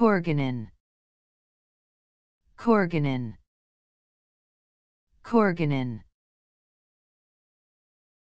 Corganin. Corganin. Corganin.